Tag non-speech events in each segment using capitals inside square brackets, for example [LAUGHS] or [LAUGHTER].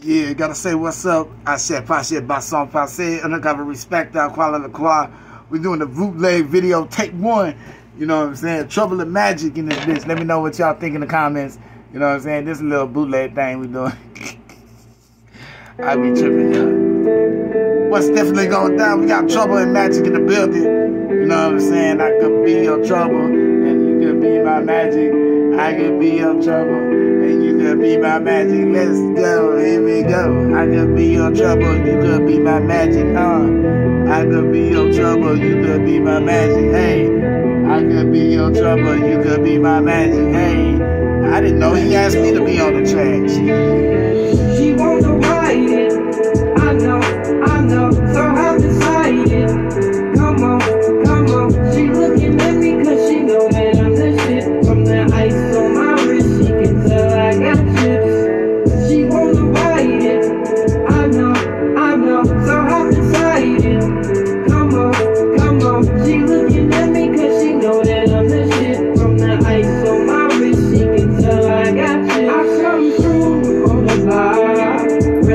Yeah, gotta say what's up. I said Pashe Basson Passe, and I gotta respect our quality choir. We're doing the bootleg video, take one. You know what I'm saying? Trouble and magic in this bitch. Let me know what y'all think in the comments. You know what I'm saying? This little bootleg thing we doing. [LAUGHS] I be tripping, y'all. What's definitely going down? We got trouble and magic in the building. You know what I'm saying? I could be your trouble, and you could be my magic. I could be your trouble and you could be my magic. Let's go, I could be your trouble, you could be my magic. Uh, I could be your trouble, you could be my magic. Hey, I could be your trouble, you could be my magic. Hey, I didn't know he asked me to be on the track.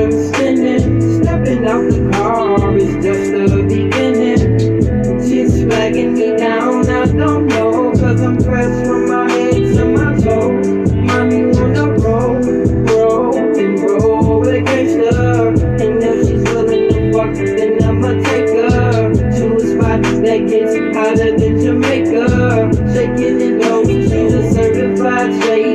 Rim spinning, stepping out the car is just the beginning. She's flagging me down, I don't know, cause I'm pressed from my head to my toes. Mommy wanna roll, roll, and roll with a gangster. And if she's willing to fuck, then I'ma take her to a spot that gets hotter than Jamaica. Shaking it low, she's a certified shaker.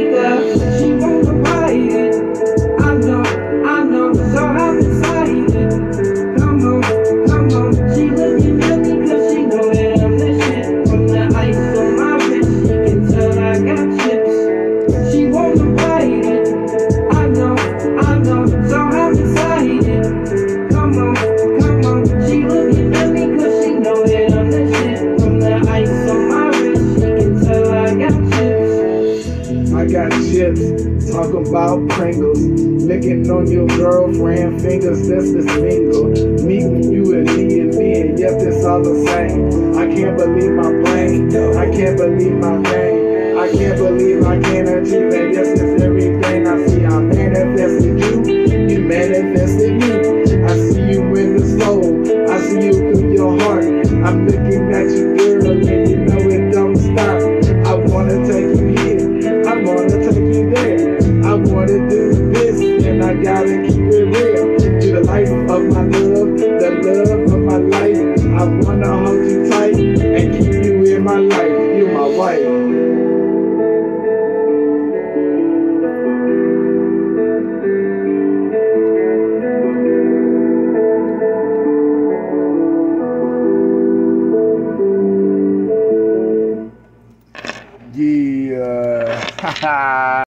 Chips, talk about Pringles, licking on your girlfriend fingers, that's the mingle. Meeting you and me and me, and yep, it's all the same. I can't believe my brain, I can't believe my pain. I can't believe I can't achieve it. Yes, it's everything I see. I manifested you, you manifested me. I see you in the soul, I see you through your heart. I'm looking at you, girl, and you know it wanna hold you tight and keep you in my life. You're my wife. Yeah. [LAUGHS]